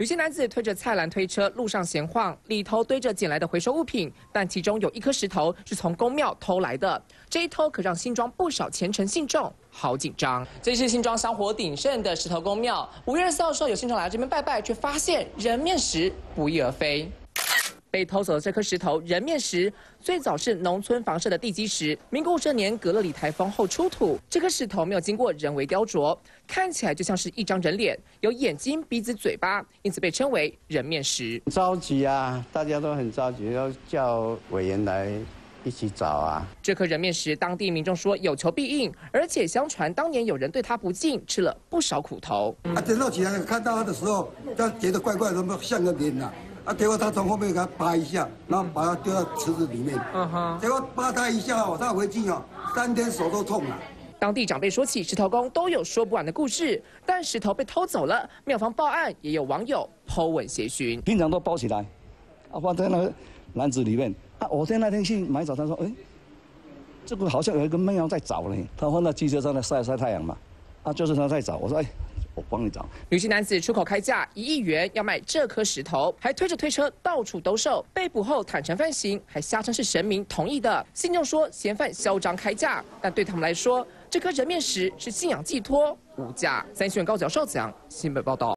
有些男子推着菜篮推车路上闲晃，里头堆着捡来的回收物品，但其中有一颗石头是从公庙偷来的。这一偷可让新庄不少虔诚信众好紧张。这是新庄香火鼎盛的石头公庙，五月二十四号时候有信众来这边拜拜，却发现人面石不翼而飞。被偷走的这颗石头人面石，最早是农村房舍的地基石。民国五十年格勒里台风后出土，这颗石头没有经过人为雕琢，看起来就像是一张人脸，有眼睛、鼻子、嘴巴，因此被称为人面石。着急啊，大家都很着急，要叫委员来一起找啊。这颗人面石，当地民众说有求必应，而且相传当年有人对他不敬，吃了不少苦头。啊，捡到起来看到他的时候，他觉得怪怪的，像个脸呐。啊！结果他从后面给他扒一下，然后把他丢到池子里面。嗯哼。结果扒他一下哦，他回去哦，三天手都痛了。当地长辈说起石头公都有说不完的故事，但石头被偷走了，庙方报案，也有网友抛文协寻。平常都包起来，啊，放在那个篮子里面。啊，我在那天去买早餐，说，哎，这个好像有一个庙在找呢。他放在汽车上在晒晒太阳嘛。啊，就是他在找。我说，哎。我帮你找。女性男子出口开价一亿元要卖这颗石头，还推着推车到处兜售。被捕后坦诚犯行，还瞎称是神明同意的。信众说嫌犯嚣张开价，但对他们来说，这颗人面石是信仰寄托，无价。三新闻高教授讲新闻报道。